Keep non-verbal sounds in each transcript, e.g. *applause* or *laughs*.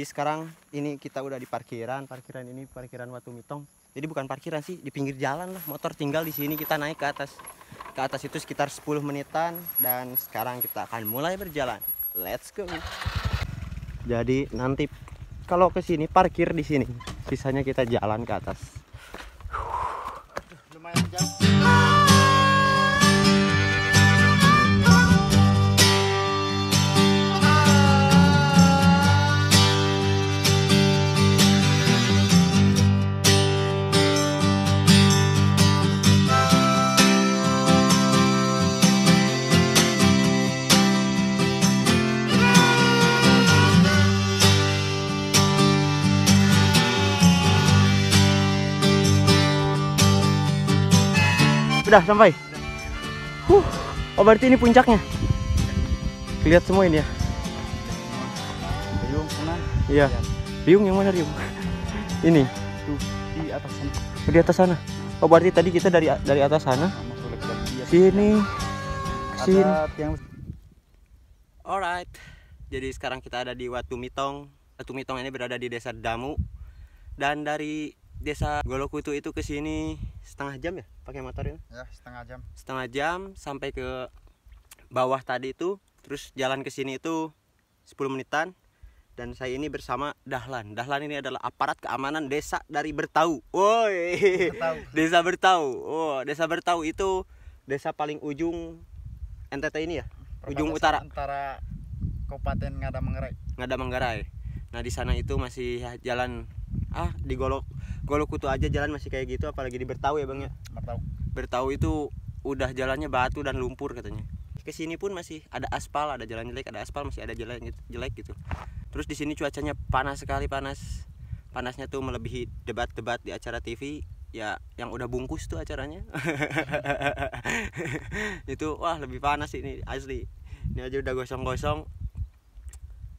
jadi sekarang ini kita udah di parkiran parkiran ini parkiran Watu Mitong. Jadi bukan parkiran sih di pinggir jalan lah. Motor tinggal di sini kita naik ke atas ke atas itu sekitar 10 menitan dan sekarang kita akan mulai berjalan. Let's go. Jadi nanti kalau ke sini parkir di sini. Sisanya kita jalan ke atas Sudah sampai. Huh. Oh berarti ini puncaknya. Lihat semua ini ya. Belum pernah Iya. Riung yang mana Riung? *laughs* ini tuh di atas sana di atas sana. Oh berarti tadi kita dari dari atas sana sini sini. Alright. Jadi sekarang kita ada di Watu Mitong. Watu Mitong ini berada di desa Damu. Dan dari desa Golokutu itu ke sini setengah jam ya pakai motor ini. ya setengah jam Setengah jam sampai ke bawah tadi itu. Terus jalan ke sini itu 10 menitan. Dan saya ini bersama Dahlan. Dahlan ini adalah aparat keamanan desa dari Bertau. Woi. *laughs* Desa Bertau. Oh, desa Bertau itu desa paling ujung NTT ini ya? Ujung utara. antara Kabupaten Ngada Manggarai Ngada Manggarai. Nah di sana itu masih ya, jalan ah di Golok Golokutu aja jalan masih kayak gitu apalagi di Bertau ya bang ya. Mertau Bertau itu udah jalannya batu dan lumpur katanya. Ke sini pun masih ada aspal, ada jalan jelek, ada aspal masih ada jalan jelek gitu. Terus di sini cuacanya panas sekali panas. Panasnya tuh melebihi debat-debat di acara TV ya yang udah bungkus tuh acaranya. *laughs* itu wah lebih panas ini asli. Ini aja udah gosong-gosong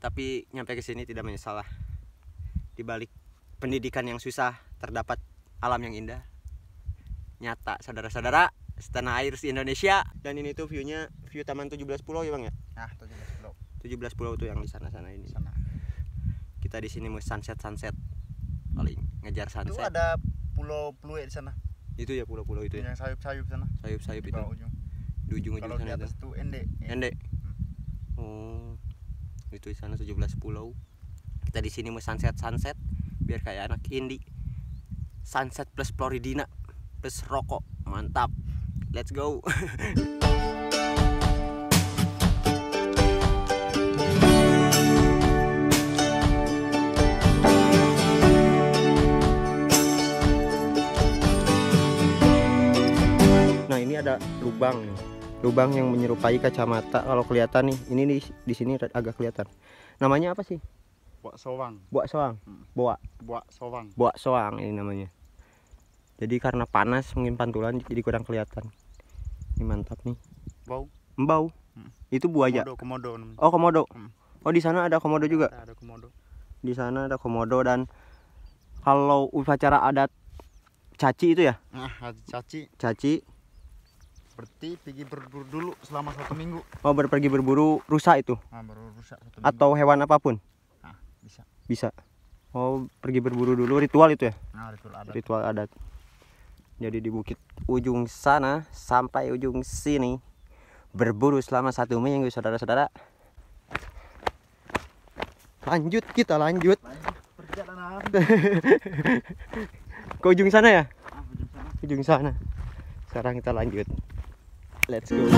tapi nyampe ke sini tidak menyesal lah di balik pendidikan yang susah terdapat alam yang indah. Nyata saudara-saudara tanah air di Indonesia. Dan ini tuh viewnya view taman 17 pulau ya bang ya? Nah 17 kilo 17 pulau tuh yang di sana-sana ini. Sana. Kita di sini mau sunset sunset paling ngejar itu sunset. ada pulau Pluit di sana. Itu ya pulau-pulau itu ya? Yang sayup-sayup sana. Sayup-sayup di itu. ujung. Di ujung-ujung kalau di sana itu. atas tuh ende. Ende. Oh. Itu di sana 17 pulau. Kita di sini mau sunset sunset biar kayak anak indie. Sunset plus Floridina plus rokok. Mantap. Let's go. *laughs* Nah, ini ada lubang. Lubang yang menyerupai kacamata kalau kelihatan nih. Ini di sini agak kelihatan. Namanya apa sih? Buat soang. Hmm. Boak. buat sowang Boak soang ini namanya. Jadi karena panas mungkin pantulan jadi kurang kelihatan. Ini mantap nih. bau Embau. Hmm. Itu buaya. komodo komodo. Oh, komodo. Hmm. Oh, di sana ada komodo juga. ada komodo Di sana ada komodo dan kalau upacara adat caci itu ya? nah caci Caci berarti pergi berburu dulu selama satu minggu mau pergi berburu rusa itu nah satu minggu atau hewan apa pun bisa bisa. Oh, pergi berburu dulu ritual itu ya? nah ritual adat ritual adat. Jadi di bukit ujung sana sampai ujung sini berburu selama satu minggu saudara-saudara. Lanjut kita lanjut perjalanan *laughs* ke ujung sana ya? ah ujung sana Ujung sana. Sekarang kita lanjut. Let's go.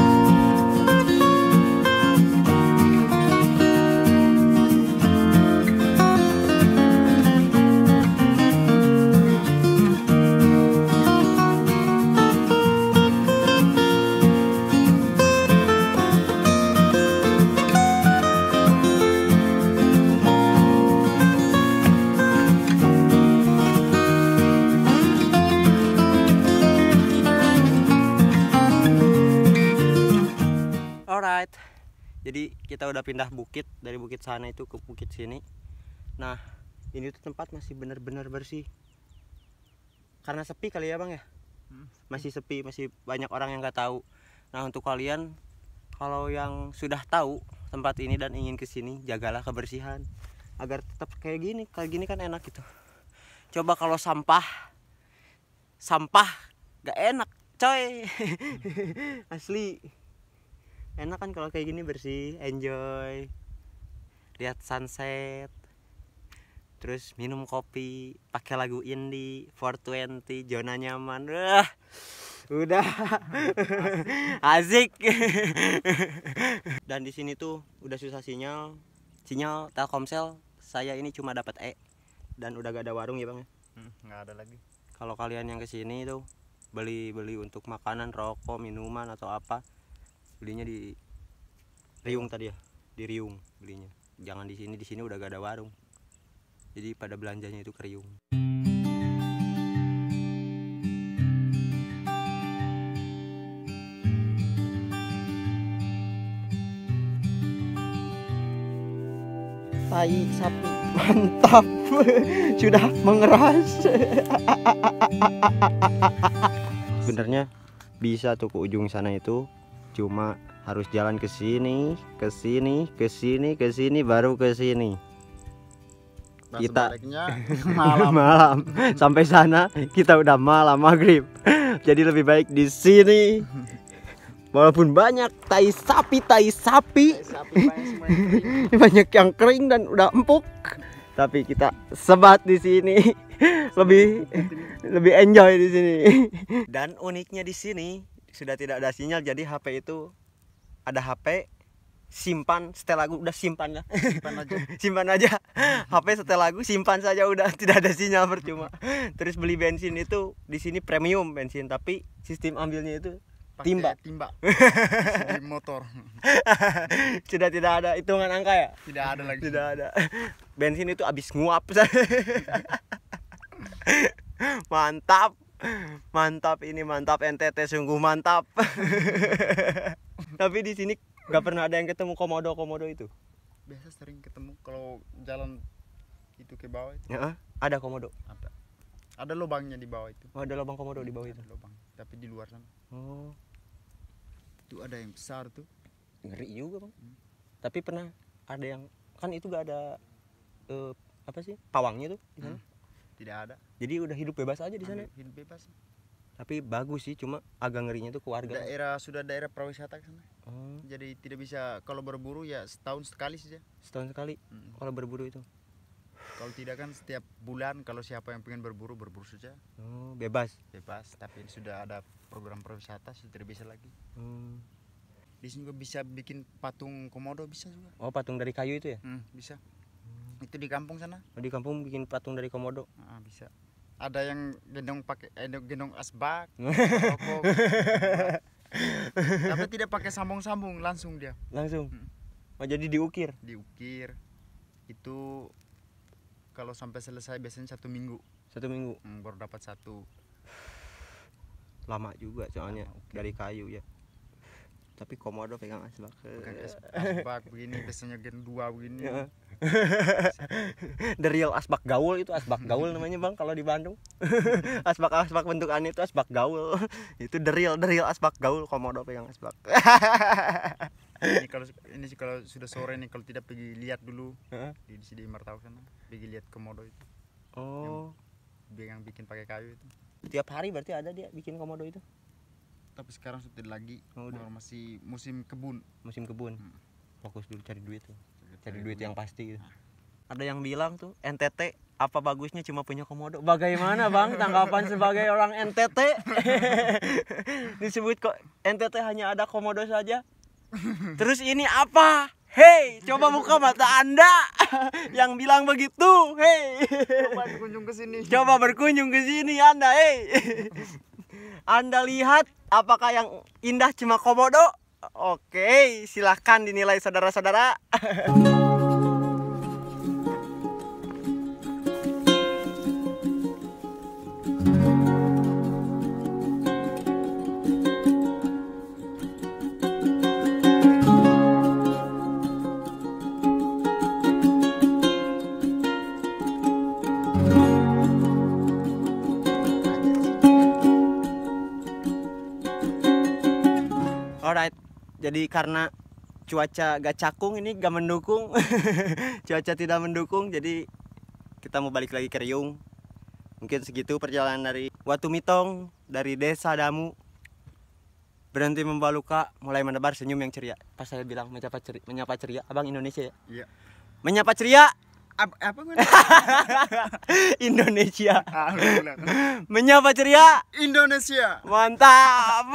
Jadi kita udah pindah bukit dari bukit sana itu ke bukit sini. Nah, ini tuh tempat masih benar-benar bersih. Karena sepi kali ya, Bang ya? Hmm. Masih sepi, masih banyak orang yang nggak tahu. Nah, untuk kalian kalau yang sudah tahu tempat ini dan ingin ke sini, jagalah kebersihan. agar tetap kayak gini kayak gini kan enak gitu coba kalau sampah sampah gak enak coy *laughs* asli enak kan kalau kayak gini bersih enjoy. Lihat sunset terus minum kopi pakai lagu indie 420 zona nyaman. Wah, udah. *laughs* Asik. Dan di sini tuh udah susah sinyal. Sinyal Telkomsel saya ini cuma dapat E. Dan udah gak ada warung ya bang ya? Hmm, nggak ada lagi. kalau kalian yang ke sini tuh beli beli untuk makanan rokok minuman atau apa belinya di Riung tadi ya di Riung belinya. Jangan di sini di sini udah gak ada warung. Jadi pada belanjanya itu ke Riung. Tai sapi mantap. *laughs* Sudah mengeras. Sebenarnya bisa tuh ke ujung sana itu cuma harus jalan ke sini ke sini ke sini ke sini baru ke sini. Nah, Kita- *laughs* *laughs* malam. malam. Sampai sana kita udah malam maghrib. *laughs* Jadi lebih baik di sini. Walaupun banyak tai sapi tai sapi. Sapi banyak semua yang kering. banyak yang kering dan udah empuk. Tapi kita sebat di sini. Lebih lebih enjoy di sini. Dan uniknya di sini sudah tidak ada sinyal jadi HP itu ada HP simpan setel lagu udah simpan lah Simpan aja. *laughs* simpan aja HP setel lagu simpan saja udah *laughs* tidak ada sinyal percuma terus beli bensin itu di sini premium bensin tapi sistem ambilnya itu Pakai Timba. Timba. *laughs* Di motor. sudah tidak ada hitungan angka ya Tidak ada lagi. tidak ada bensin itu habis nguap mantap mantap ini mantap NTT sungguh mantap *laughs* tapi di sini nggak pernah ada yang ketemu komodo komodo itu Biasa sering ketemu kalau jalan itu ke bawah itu ya ada komodo ada. Ada lubangnya di bawah itu. oh, ada lubang komodo di bawah itu lubang. Tapi di luar sana. oh Itu ada yang besar tuh. ngeri juga bang tapi pernah ada yang kan itu gak ada eh, apa sih pawangnya tuh Hmm. Tidak ada. jadi udah hidup bebas aja di sana Hidup bebas. tapi bagus sih cuma agak ngerinya tuh keluarga Daerah sudah daerah pariwisata ke sana. oh, Jadi tidak bisa kalau berburu ya setahun sekali saja. setahun sekali Hmm. kalau berburu itu Kalau tidak kan setiap bulan kalau siapa yang pengen berburu berburu saja oh, bebas bebas. Tapi sudah ada program pariwisata sudah tidak bisa lagi. Hmm. Di sini juga bisa bikin patung komodo bisa juga. oh patung dari kayu itu ya Hmm, bisa. Itu di kampung sana. oh, di kampung bikin patung dari komodo Ah, bisa. Ada yang gendong pakai eh, gendong asbak, *laughs* rokok. Tapi tidak pakai sambung-sambung, langsung dia langsung Hmm. oh jadi diukir diukir. Itu kalau sampai selesai biasanya satu minggu satu minggu hmm, baru dapat satu. lama juga soalnya Lama, oke. dari kayu ya tapi komodo pegang asbak. Bukan as- asbak begini biasanya gen dua begini. Ya. *laughs* The real asbak gaul itu asbak gaul namanya bang kalau di Bandung. *laughs* Asbak asbak bentukannya itu asbak gaul. *laughs* Itu the real the real asbak gaul komodo pegang asbak. Ini kalau ini sih kalau sudah sore nih kalau tidak pergi lihat dulu. Di di Martau sana pergi lihat komodo itu. Oh. Dia yang bikin pakai kayu itu. Tiap hari berarti ada dia bikin komodo itu tapi sekarang sudah lagi. Oh, udah. Masih musim kebun. Musim kebun. Hmm. fokus dulu cari duit tuh. Cari duit yang pasti gitu. ada yang bilang tuh NTT apa bagusnya cuma punya komodo? Bagaimana bang? *laughs* Tanggapan sebagai orang NTT *laughs* disebut kok NTT hanya ada komodo saja. Terus ini apa? Hei, coba buka mata anda. *laughs* Yang bilang begitu. Hei, coba berkunjung ke sini. Coba berkunjung ke sini anda. Hei, anda lihat apakah yang indah cuma komodo? Oke, silahkan dinilai saudara-saudara. *laughs* jadi karena cuaca gak cakung ini gak mendukung *laughs* cuaca tidak mendukung jadi kita mau balik lagi ke Riung. Mungkin segitu perjalanan dari Watu Mitong dari desa Damu. Berhenti membawa luka mulai menebar senyum yang ceria. Pas saya bilang menyapa ceria, menyapa ceria. Abang Indonesia ya? Iya. menyapa ceria? Apa, apa gue? *laughs* Indonesia. Ah, *laughs* menyapa ceria? Indonesia. mantap